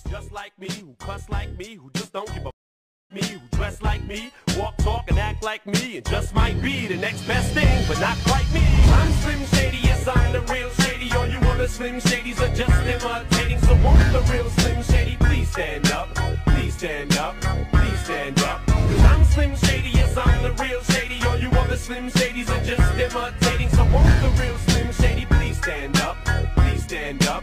others just like me, who cuss like me, who just don't give a me, who dress like me, walk, talk, and act like me, and just might be the next best thing, but not quite me. I'm Slim Shady, yes, I'm the real Shady. All you other Slim Shadys are just imitating. So won't the real Slim Shady please stand up? Please stand up, please stand up. Cause I'm Slim Shady, yes, I'm the real Shady. All you other Slim Shadys are just imitating. So won't the real Slim Shady please stand up? Please stand up,